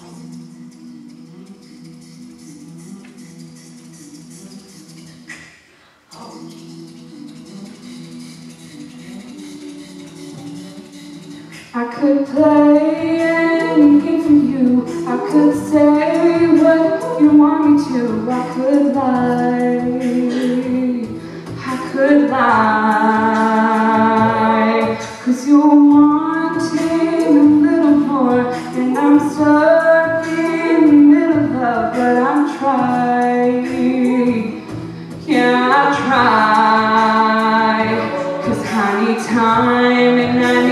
I could play any game for you. I could say what you want me to. I could lie. I could lie. cry Cause I need time and I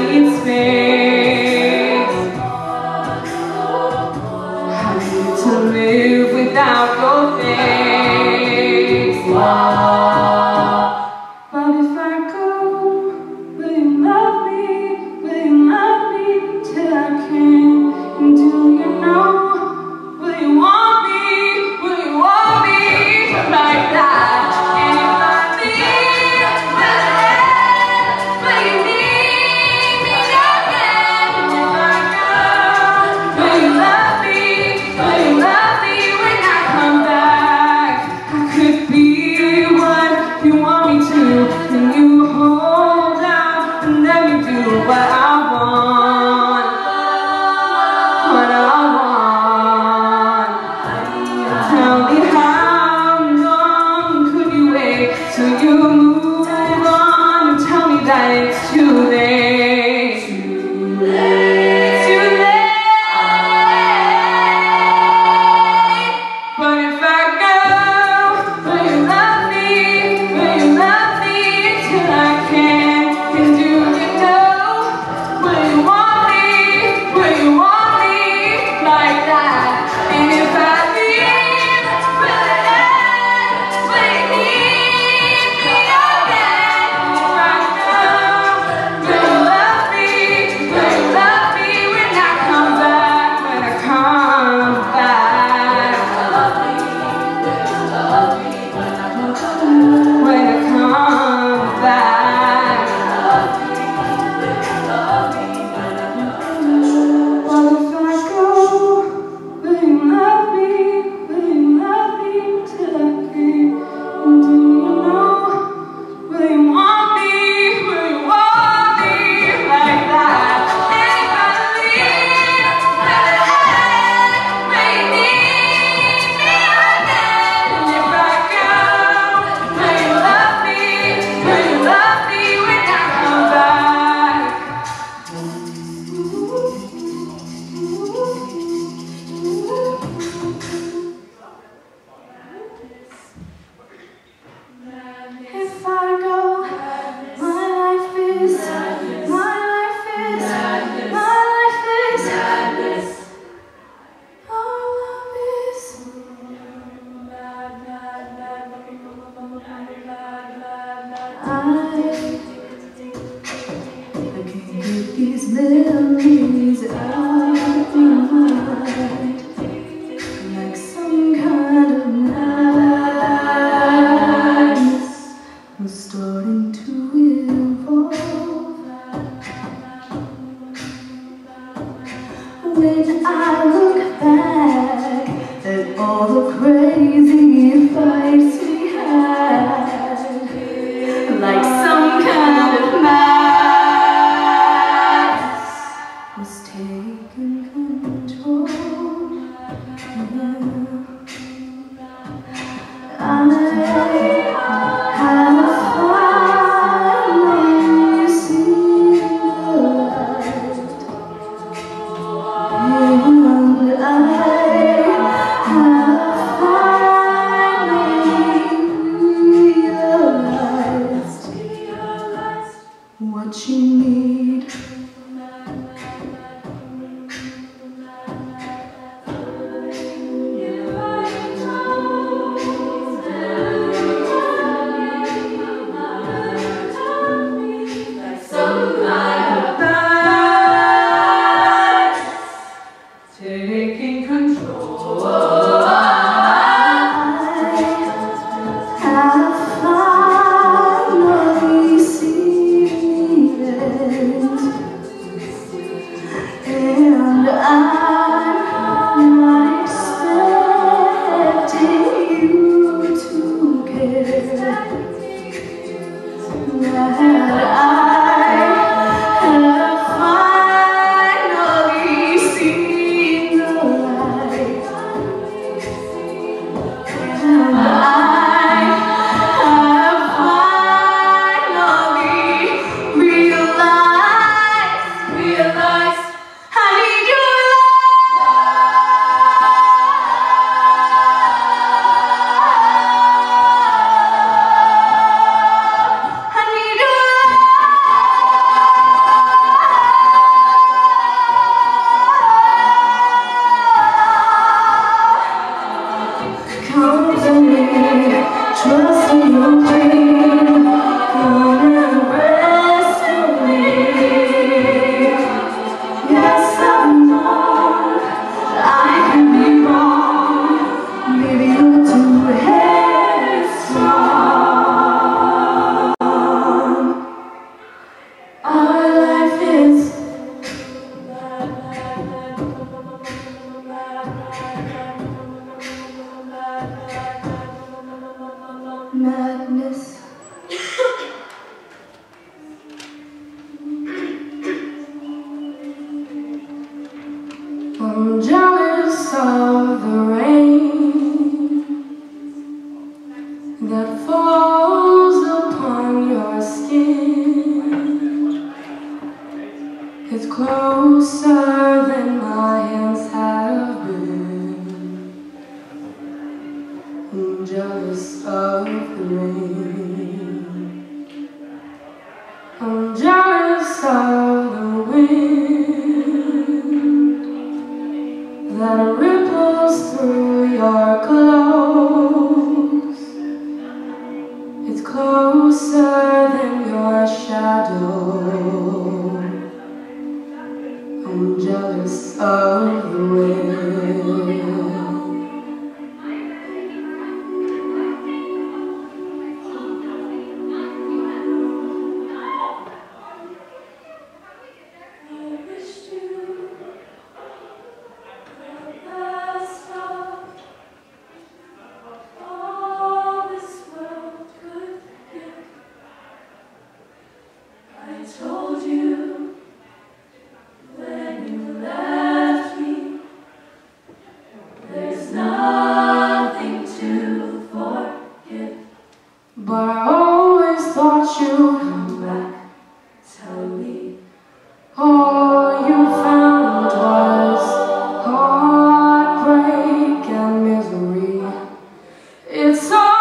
nights to name. I look back at all the crazy closer than my hands It's all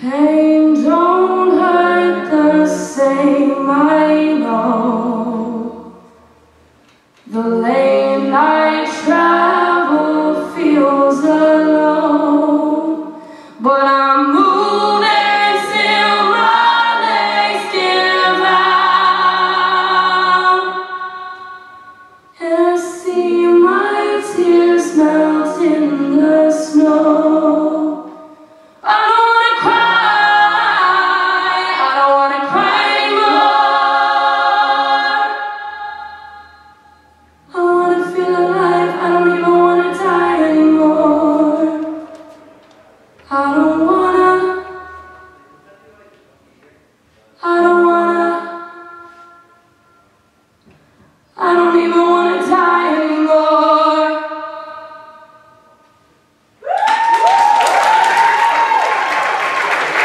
Pain don't hurt the same. I